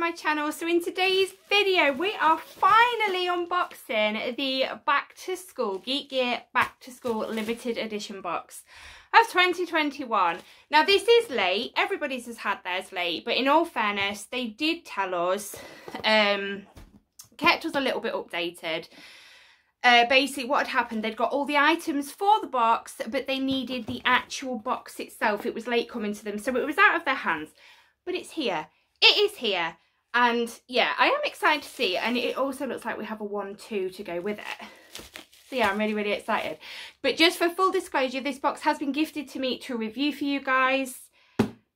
my channel. So in today's video, we are finally unboxing the Back to School, Geek Gear Back to School Limited Edition box of 2021. Now this is late, everybody's has had theirs late, but in all fairness, they did tell us, um, kept us a little bit updated. Uh, basically what had happened, they'd got all the items for the box, but they needed the actual box itself. It was late coming to them, so it was out of their hands. But it's here. It is here. And yeah, I am excited to see. And it also looks like we have a 1-2 to go with it. So yeah, I'm really, really excited. But just for full disclosure, this box has been gifted to me to review for you guys.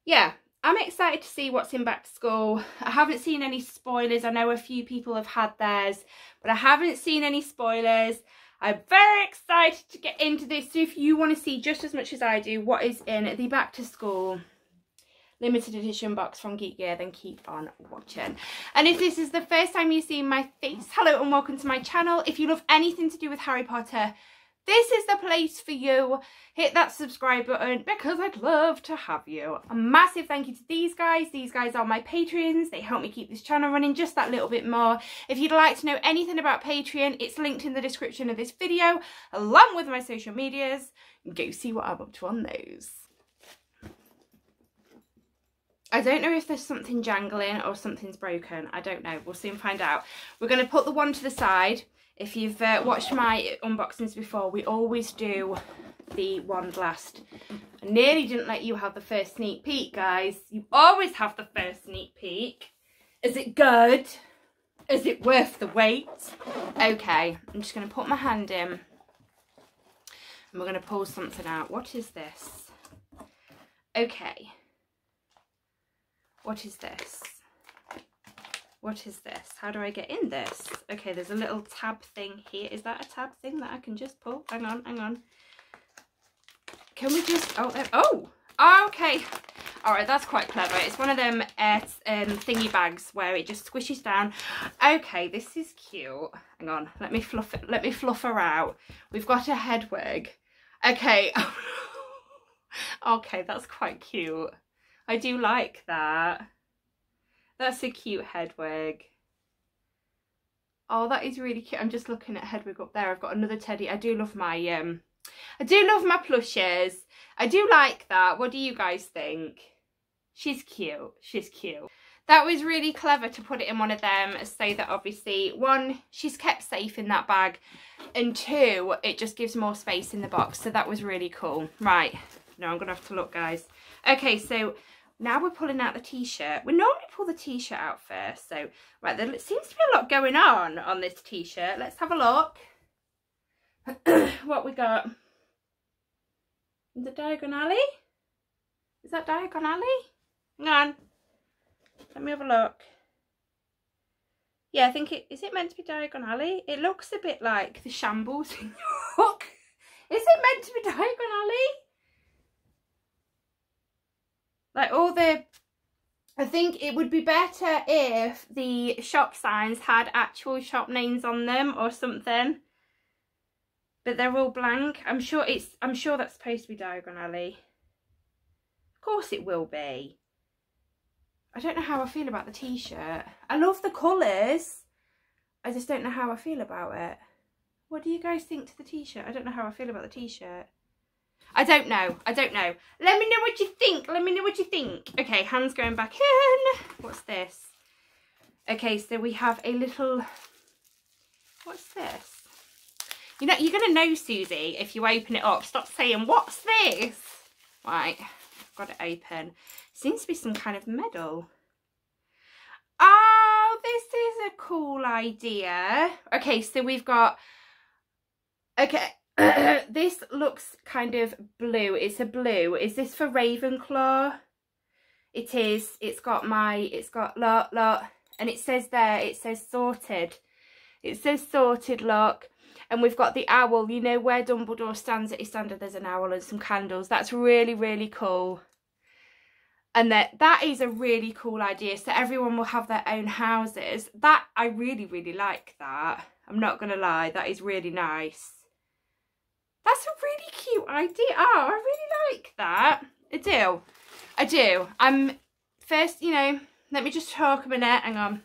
Yeah, I'm excited to see what's in back to school. I haven't seen any spoilers. I know a few people have had theirs, but I haven't seen any spoilers. I'm very excited to get into this. So if you want to see just as much as I do what is in the back to school limited edition box from Geek Gear, then keep on watching. And if this is the first time you've seen my face, hello and welcome to my channel. If you love anything to do with Harry Potter, this is the place for you. Hit that subscribe button because I'd love to have you. A massive thank you to these guys. These guys are my Patreons. They help me keep this channel running just that little bit more. If you'd like to know anything about Patreon, it's linked in the description of this video along with my social medias. Go see what I'm up to on those. I don't know if there's something jangling or something's broken. I don't know. We'll soon find out. We're going to put the one to the side. If you've uh, watched my unboxings before, we always do the one last. I nearly didn't let you have the first sneak peek, guys. You always have the first sneak peek. Is it good? Is it worth the wait? Okay, I'm just going to put my hand in. And we're going to pull something out. What is this? Okay. What is this? What is this? How do I get in this? Okay, there's a little tab thing here. Is that a tab thing that I can just pull? Hang on, hang on. Can we just, oh, there, oh, okay. All right, that's quite clever. It's one of them uh, um, thingy bags where it just squishes down. Okay, this is cute. Hang on, let me fluff it, let me fluff her out. We've got a Hedwig. Okay. okay, that's quite cute. I do like that. That's a cute Hedwig. Oh, that is really cute. I'm just looking at Hedwig up there. I've got another teddy. I do love my, um, I do love my plushes. I do like that. What do you guys think? She's cute. She's cute. That was really clever to put it in one of them so that obviously, one, she's kept safe in that bag, and two, it just gives more space in the box. So that was really cool. Right. No, I'm going to have to look, guys. Okay, so now we're pulling out the t-shirt. We normally pull the t-shirt out first. So, right, there seems to be a lot going on on this t-shirt. Let's have a look. what we got. The Diagon Alley? Is that Diagon Alley? Hang on. Let me have a look. Yeah, I think it, is it meant to be Diagon Alley? It looks a bit like the shambles in York. Is it meant to be Diagon Alley? Like all the I think it would be better if the shop signs had actual shop names on them or something. But they're all blank. I'm sure it's I'm sure that's supposed to be Diagon Alley. Of course it will be. I don't know how I feel about the t-shirt. I love the colours. I just don't know how I feel about it. What do you guys think to the t-shirt? I don't know how I feel about the t-shirt. I don't know. I don't know. Let me know what you think. Let me know what you think. Okay, hands going back in. What's this? Okay, so we have a little... What's this? You know, you're going to know, Susie, if you open it up. Stop saying, what's this? Right, got it open. Seems to be some kind of medal. Oh, this is a cool idea. Okay, so we've got... Okay, this looks kind of blue. It's a blue. Is this for Ravenclaw? It is. It's got my, it's got lot, lot. And it says there, it says sorted. It says sorted, look. And we've got the owl. You know where Dumbledore stands at his standard, there's an owl and some candles. That's really, really cool. And that that is a really cool idea. So everyone will have their own houses. That, I really, really like that. I'm not going to lie. That is really nice. That's a really cute idea. Oh, I really like that. I do. I do. I'm first, you know, let me just talk a minute. Hang on.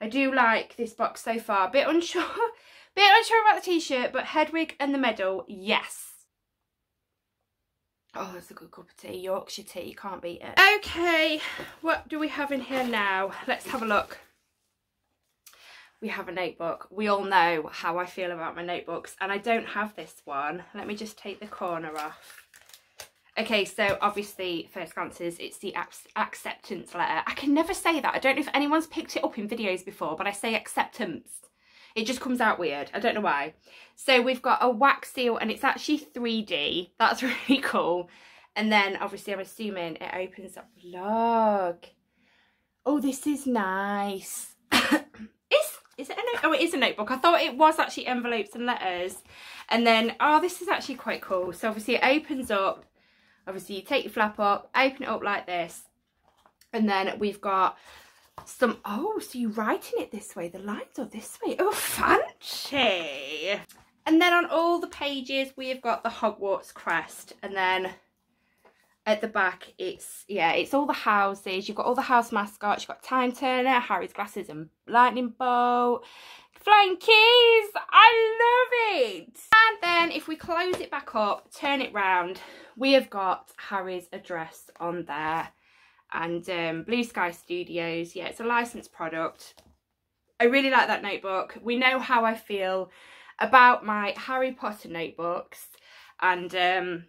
I do like this box so far. Bit unsure, bit unsure about the t-shirt, but Hedwig and the medal, yes. Oh, that's a good cup of tea. Yorkshire tea, you can't beat it. Okay, what do we have in here now? Let's have a look. We have a notebook. We all know how I feel about my notebooks, and I don't have this one. Let me just take the corner off. Okay, so obviously, first glances, it's the acceptance letter. I can never say that. I don't know if anyone's picked it up in videos before, but I say acceptance. It just comes out weird. I don't know why. So we've got a wax seal and it's actually 3D. That's really cool. And then obviously I'm assuming it opens up. Look. Oh, this is nice. is, it a note? Oh, it is a notebook. I thought it was actually envelopes and letters. And then, oh, this is actually quite cool. So obviously it opens up Obviously, you take your flap up, open it up like this, and then we've got some, oh, so you're writing it this way, the lines are this way. Oh, fancy. And then on all the pages, we have got the Hogwarts crest, and then at the back it's yeah it's all the houses you've got all the house mascots you've got time turner harry's glasses and lightning bolt flying keys i love it and then if we close it back up turn it round we have got Harry's address on there and um, Blue Sky Studios. Yeah, it's a licensed product. I really like that notebook. We know how I feel about my Harry Potter notebooks and um,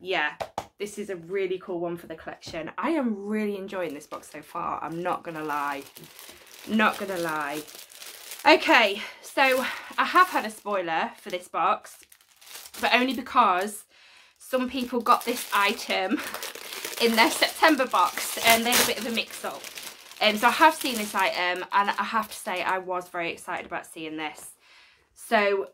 yeah, this is a really cool one for the collection. I am really enjoying this box so far. I'm not going to lie. Not going to lie. Okay, so I have had a spoiler for this box, but only because some people got this item in their September box and they had a bit of a mix up. Um, so I have seen this item and I have to say I was very excited about seeing this. So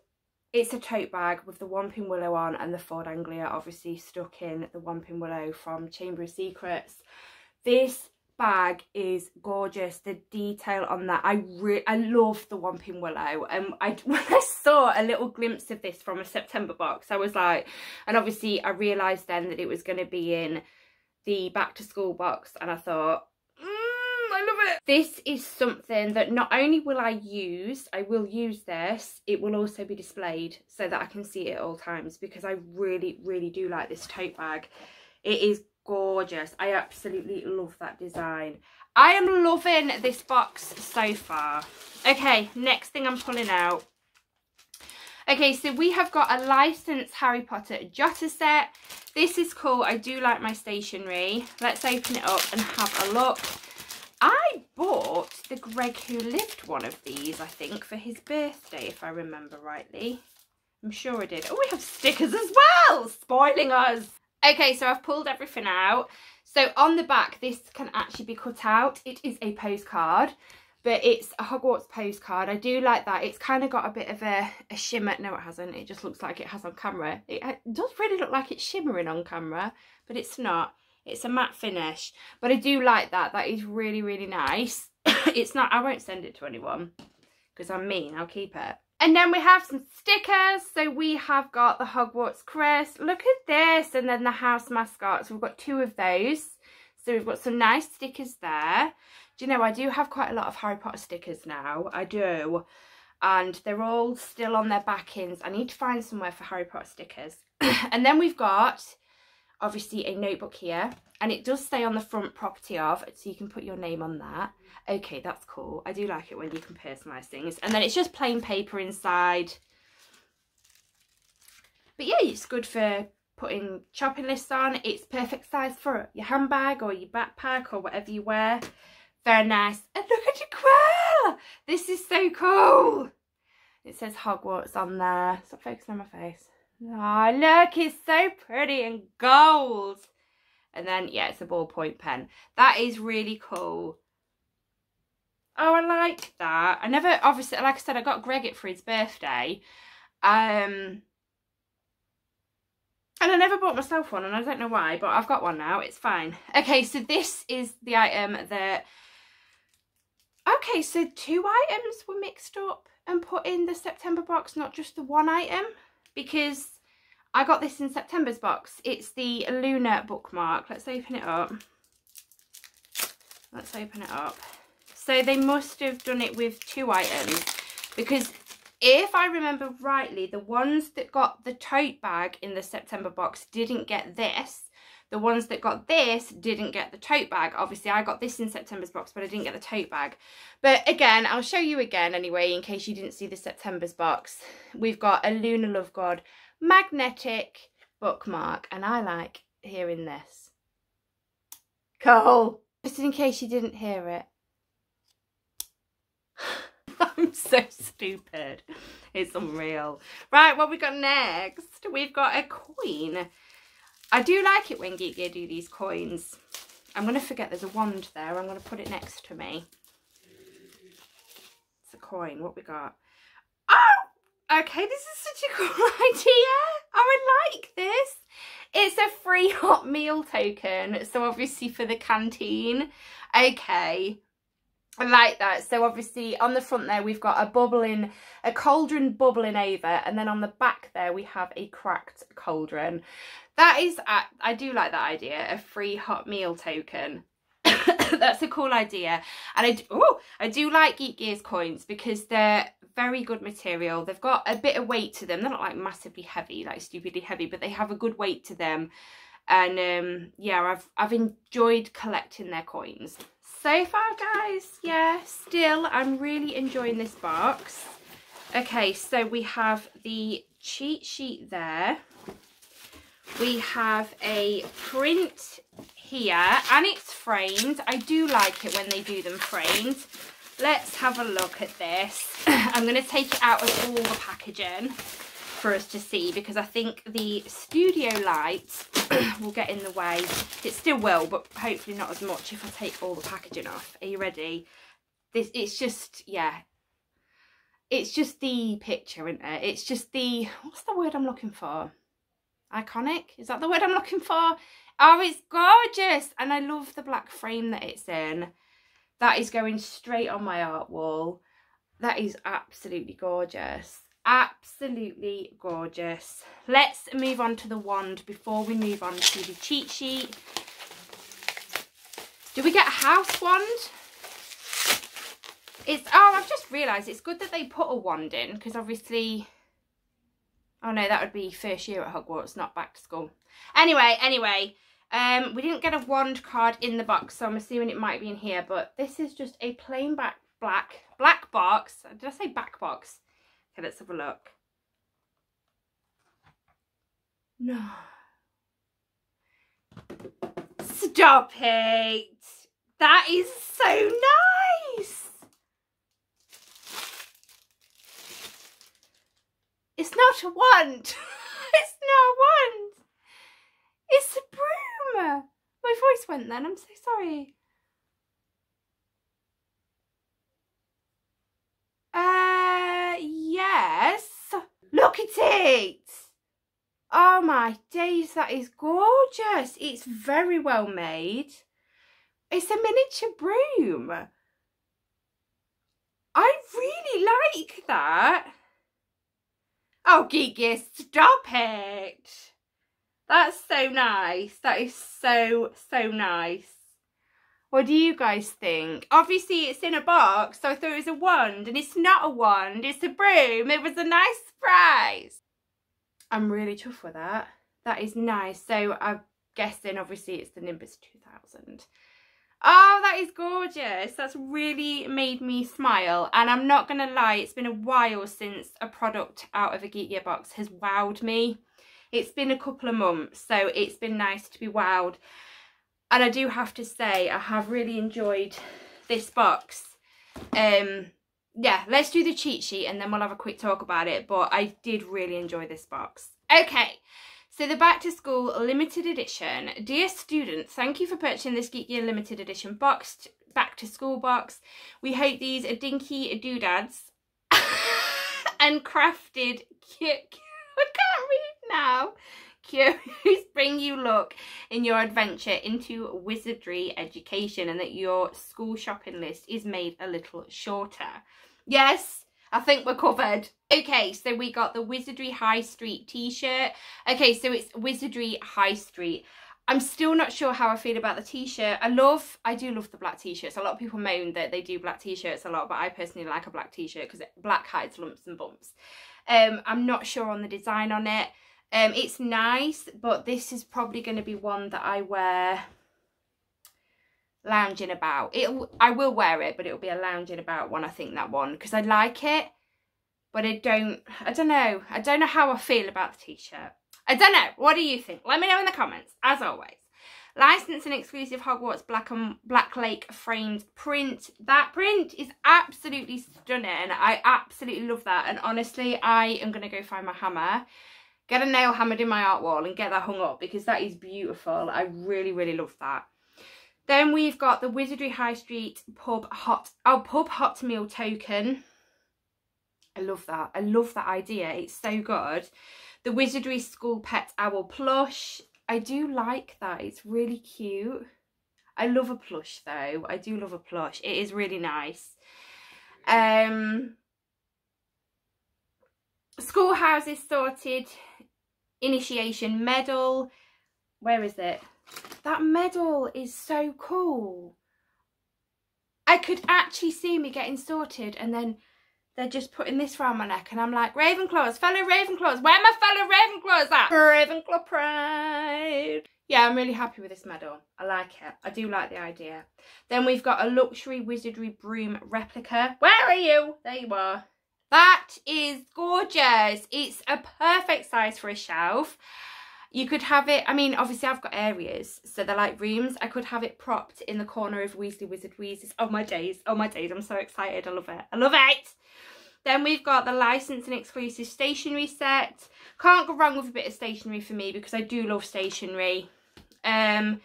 it's a tote bag with the Whomping Willow on and the Ford Anglia obviously stuck in the Whomping Willow from Chamber of Secrets. This bag is gorgeous the detail on that i really i love the Whomping Willow and um, i when i saw a little glimpse of this from a september box i was like and obviously i realized then that it was going to be in the back to school box and i thought it. This is something that not only will I use, I will use this, it will also be displayed so that I can see it at all times because I really, really do like this tote bag. It is gorgeous. I absolutely love that design. I am loving this box so far. Okay, next thing I'm pulling out. Okay, so we have got a licensed Harry Potter jotter set. This is cool. I do like my stationery. Let's open it up and have a look. I bought the Greg Who Lived one of these, I think, for his birthday, if I remember rightly. I'm sure I did. Oh, we have stickers as well! Spoiling us. Okay, so I've pulled everything out. So on the back, this can actually be cut out. It is a postcard, but it's a Hogwarts postcard. I do like that. It's kind of got a bit of a, a shimmer. No, it hasn't. It just looks like it has on camera. It, it does really look like it's shimmering on camera, but it's not. It's a matte finish. But I do like that. That is really, really nice. it's not, I won't send it to anyone because I'm mean. I'll keep it. And then we have some stickers. So we have got the Hogwarts crest. Look at this. And then the house mascots. We've got two of those. So we've got some nice stickers there. Do you know, I do have quite a lot of Harry Potter stickers now. I do. And they're all still on their backings. I need to find somewhere for Harry Potter stickers. and then we've got, obviously, a notebook here. And it does stay on the front property of, so you can put your name on that. Okay, that's cool. I do like it when you can personalise things. And then it's just plain paper inside. But yeah, it's good for putting shopping lists on. It's perfect size for your handbag or your backpack or whatever you wear. Very nice. And look at your quill! This is so cool! It says Hogwarts on there. Stop focusing on my face. Oh, look, it's so pretty and gold. And then, yeah, it's a ballpoint pen. That is really cool. Oh, I like that. I never, obviously, like I said, I got Greg it for his birthday. Um, and I never bought myself one, and I don't know why, but I've got one now. It's fine. Okay, so this is the item that... Okay, so two items were mixed up and put in the September box, not just the one item, because I got this in September's box. It's the Luna bookmark. Let's open it up. Let's open it up. So they must have done it with two items because if I remember rightly, the ones that got the tote bag in the September box didn't get this. The ones that got this didn't get the tote bag. Obviously, I got this in September's box, but I didn't get the tote bag. But again, I'll show you again anyway, in case you didn't see the September's box. We've got a Luna Lovegood magnetic bookmark, and I like hearing this. Cole! Just in case you didn't hear it. I'm so stupid. It's unreal. Right, what we got next? We've got a coin. I do like it when Geek Gear do these coins. I'm going to forget there's a wand there. I'm going to put it next to me. It's a coin. What we got? Oh! Okay, this is such a cool idea. Oh, I would like this. It's a free hot meal token. So obviously for the canteen. Okay. I like that. So obviously on the front there, we've got a bubbling, a cauldron bubbling over. And then on the back there, we have a cracked cauldron. That is, I, do like that idea, a free hot meal token. That's a cool idea. And I, oh, I do like Geek Gears coins because they're very good material. They've got a bit of weight to them. They're not like massively heavy, like stupidly heavy, but they have a good weight to them. And um, yeah, I've, I've enjoyed collecting their coins so far guys yeah still i'm really enjoying this box. Okay so we have the cheat sheet there. We have a print here and it's framed. I do like it when they do them framed. Let's have a look at this. I'm going to take it out of all the packaging for us to see because I think the studio light will get in the way. It still will, but hopefully not as much if I take all the packaging off. Are you ready? This It's just, yeah. It's just the picture, isn't it? It's just the, what's the word I'm looking for? Iconic? Is that the word I'm looking for? Oh, it's gorgeous. And I love the black frame that it's in. That is going straight on my art wall. That is absolutely gorgeous absolutely gorgeous. Let's move on to the wand before we move on to the cheat sheet. Do we get a house wand? It's oh i've just realized it's good that they put a wand in because obviously oh no that would be first year at hogwarts not back to school. Anyway anyway um we didn't get a wand card in the box so i'm assuming it might be in here but this is just a plain back black black box. Did i say back box Okay, let's have a look. No. Stop it. That is so nice. It's not a wand. it's not a wand. It's a broom. My voice went then. I'm so sorry. Yes. Look at it. Oh my days, that is gorgeous. It's very well made. It's a miniature broom. I really like that. Oh, Gigi, stop it. That's so nice. That is so, so nice. What do you guys think? Obviously, it's in a box, so I thought it was a wand, and it's not a wand, it's a broom. It was a nice surprise. I'm really chuffed with that. That is nice. So I'm guessing, obviously, it's the Nimbus 2000. Oh, that is gorgeous. That's really made me smile. And I'm not going to lie, it's been a while since a product out of a Geek Gear box has wowed me. It's been a couple of months, so it's been nice to be wowed and I do have to say I have really enjoyed this box. Um yeah let's do the cheat sheet and then we'll have a quick talk about it but I did really enjoy this box. Okay so the back to school limited edition. Dear students thank you for purchasing this Geek Gear limited edition box back to school box. We hope these are dinky doodads and crafted cute I can't read now cures bring you luck in your adventure into wizardry education and that your school shopping list is made a little shorter. Yes, I think we're covered. Okay, so we got the Wizardry High Street t-shirt. Okay, so it's Wizardry High Street. I'm still not sure how I feel about the t-shirt. I love, I do love the black t-shirts. A lot of people moan that they do black t-shirts a lot, but I personally like a black t-shirt because black hides lumps and bumps. Um, I'm not sure on the design on it. Um, it's nice, but this is probably going to be one that I wear lounging about. It'll, I will wear it, but it'll be a lounging about one, I think, that one, because I like it, but I don't, I don't know. I don't know how I feel about the t-shirt. I don't know. What do you think? Let me know in the comments, as always. Licensed and exclusive Hogwarts Black and Black Lake framed print. That print is absolutely stunning. I absolutely love that. And honestly, I am going to go find my hammer, get a nail hammered in my art wall and get that hung up because that is beautiful. I really, really love that. Then we've got the Wizardry High Street Pub Hot, oh, Pub Hot Meal Token. I love that. I love that idea. It's so good. The Wizardry School Pet Owl Plush. I do like that. It's really cute. I love a plush though. I do love a plush. It is really nice. Um, Schoolhouses Sorted Initiation Medal. Where is it? That medal is so cool. I could actually see me getting sorted and then they're just putting this around my neck and I'm like, Ravenclaws, fellow Ravenclaws, where my fellow Ravenclaws at? Ravenclaw pride. Yeah, I'm really happy with this medal. I like it. I do like the idea. Then we've got a luxury wizardry broom replica. Where are you? There you are. That is gorgeous. It's a perfect size for a shelf. You could have it, I mean, obviously I've got areas, so they're like rooms. I could have it propped in the corner of Weasley Wizard Wheezes. Oh my days, oh my days, I'm so excited. I love it. I love it. Then we've got the license and exclusive stationery set. Can't go wrong with a bit of stationery for me because I do love stationery. Um,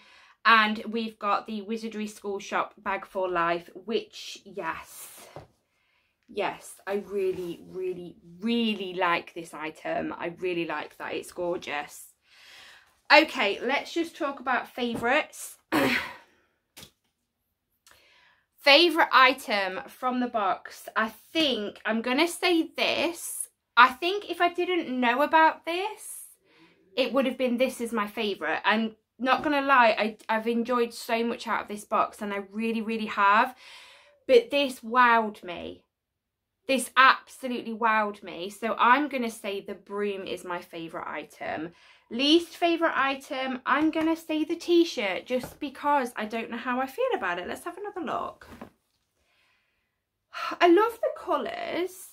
and we've got the Wizardry School Shop Bag for Life, which, yes, yes, I really, really, really like this item. I really like that. It's gorgeous. Okay, let's just talk about favourites. Favourite item from the box, I think I'm to say this. I think if I didn't know about this, it would have been this is my favourite. And not to lie, I, I've enjoyed so much out of this box and I really, really have. But this wowed me. This absolutely wowed me. So I'm going to say the broom is my favourite item. Least favourite item, I'm going to say the t-shirt just because I don't know how I feel about it. Let's have another look. I love the colours.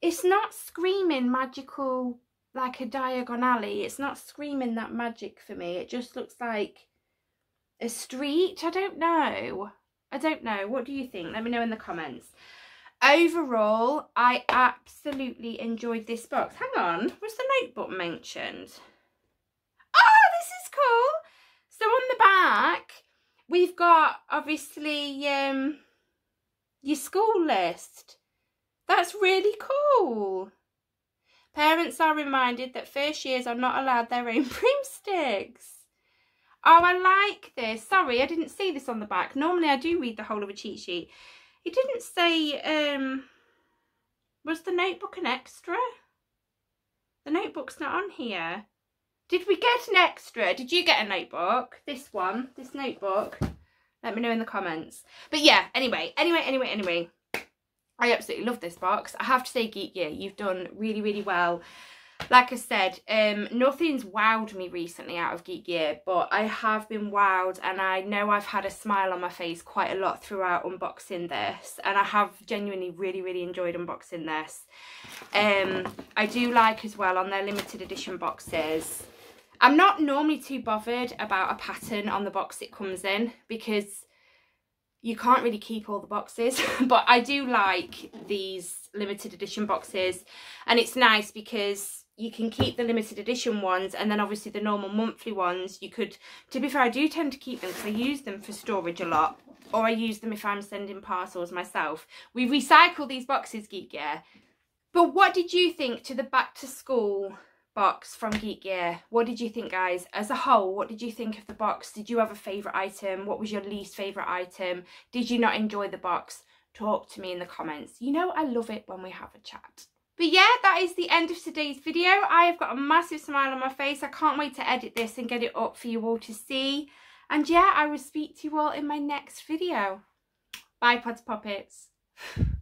It's not screaming magical like a Diagon Alley. It's not screaming that magic for me. It just looks like a street. I don't know. I don't know. What do you think? Let me know in the comments. Overall, I absolutely enjoyed this box. Hang on, was the notebook mentioned? Oh, this is cool. So on the back, we've got obviously um, your school list. That's really cool. Parents are reminded that first years are not allowed their own broomsticks. Oh, I like this. Sorry, I didn't see this on the back. Normally I do read the whole of a cheat sheet. It didn't say, um, was the notebook an extra? The notebook's not on here. Did we get an extra? Did you get a notebook? This one, this notebook. Let me know in the comments. But yeah, anyway, anyway, anyway, anyway. I absolutely love this box. I have to say, Geek Gear, you've done really, really well like I said, um, nothing's wowed me recently out of Geek Gear, but I have been wowed and I know I've had a smile on my face quite a lot throughout unboxing this and I have genuinely really, really enjoyed unboxing this. Um, I do like as well on their limited edition boxes, I'm not normally too bothered about a pattern on the box it comes in because you can't really keep all the boxes but I do like these limited edition boxes and it's nice because you can keep the limited edition ones and then obviously the normal monthly ones you could to be fair I do tend to keep them because I use them for storage a lot or I use them if I'm sending parcels myself. We recycle these boxes Geek Gear. But what did you think to the back to school box from Geek Gear? What did you think guys? As a whole what did you think of the box? Did you have a favorite item? What was your least favorite item? Did you not enjoy the box? Talk to me in the comments. You know I love it when we have a chat But yeah, that is the end of today's video. I have got a massive smile on my face. I can't wait to edit this and get it up for you all to see. And yeah, I will speak to you all in my next video. Bye, Potter Poppets.